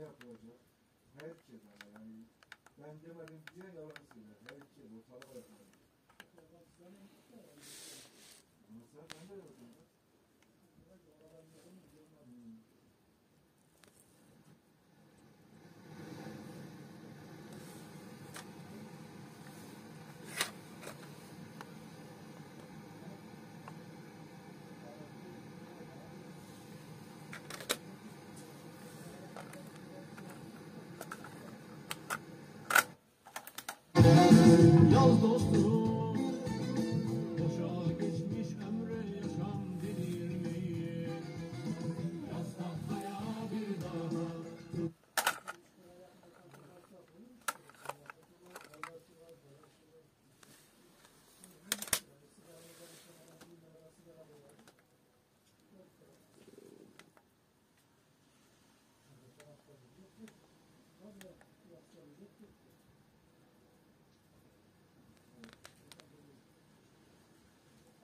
ne yapılacak? Herkes ama yani ben demedim diye yalan söyler.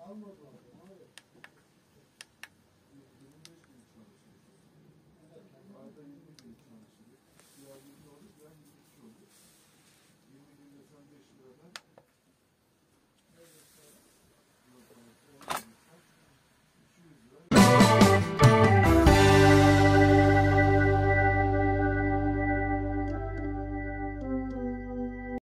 다음 걸 보라고.